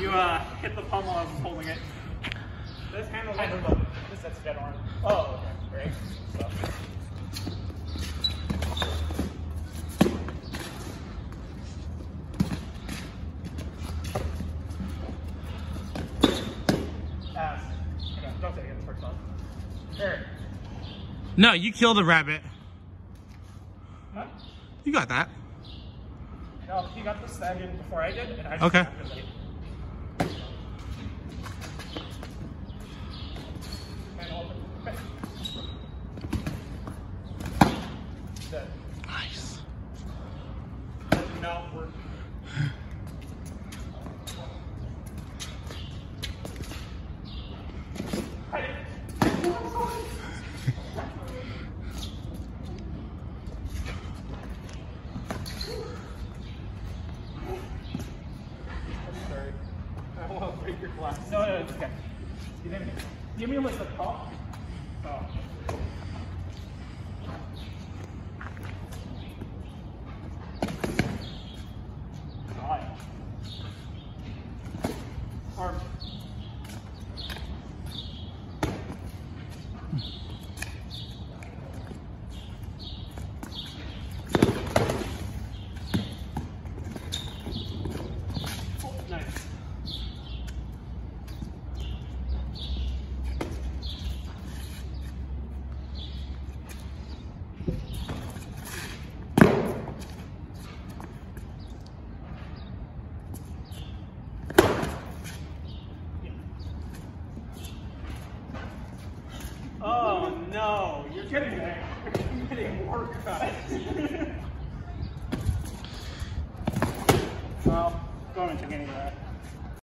uh, hit the pommel as I was holding it. This handle kind of this that's dead on. Oh, okay, great. So. Ass. Okay, don't take it the first off. Here. No, you killed a rabbit. Huh? You got that. No, he got the stag in before I did, and I just Okay. got the late. Handle open. Okay. Dead. Nice. That did not work. I'm sorry. I don't break your glass. No, no, it's okay. You didn't. Give me like the top. Oh. God. Arm. Oh, nice. Oh no, you're kidding me. You're getting work cut. well, don't mention any of that.